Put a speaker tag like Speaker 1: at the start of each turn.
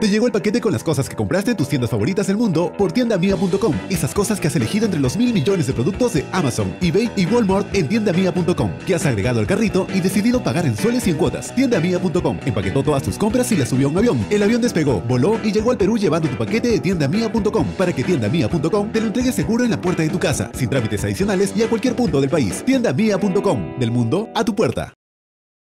Speaker 1: Te llegó el paquete con las cosas que compraste en tus tiendas favoritas del mundo por tiendamia.com. Esas cosas que has elegido entre los mil millones de productos de Amazon, eBay y Walmart en tiendamia.com. Que has agregado al carrito y decidido pagar en soles y en cuotas. Tiendamia.com empaquetó todas tus compras y las subió a un avión. El avión despegó, voló y llegó al Perú llevando tu paquete de tiendamia.com para que tiendamia.com te lo entregue seguro en la puerta de tu casa, sin trámites adicionales y a cualquier punto del país. Tiendamia.com, del mundo a tu puerta.